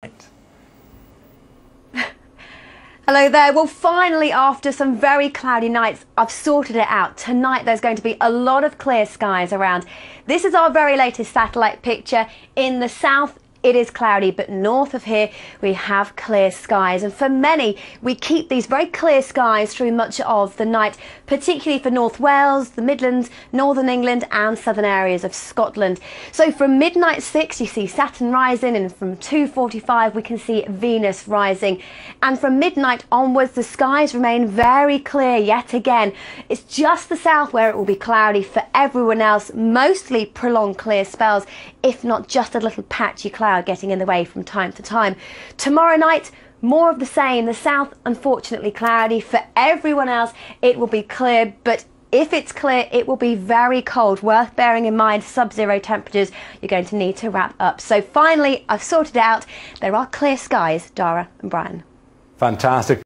Hello there. Well, finally, after some very cloudy nights, I've sorted it out. Tonight, there's going to be a lot of clear skies around. This is our very latest satellite picture. In the south, it is cloudy, but north of here we have clear skies. And for many, we keep these very clear skies through much of the night, particularly for North Wales, the Midlands, Northern England, and southern areas of Scotland. So from midnight 6, you see Saturn rising, and from 2.45, we can see Venus rising. And from midnight onwards, the skies remain very clear yet again. It's just the south where it will be cloudy for everyone else, mostly prolonged clear spells, if not just a little patchy cloud cloud getting in the way from time to time. Tomorrow night, more of the same. The south, unfortunately, cloudy. For everyone else, it will be clear, but if it's clear, it will be very cold. Worth bearing in mind sub zero temperatures. You're going to need to wrap up. So, finally, I've sorted out. There are clear skies, Dara and Brian. Fantastic.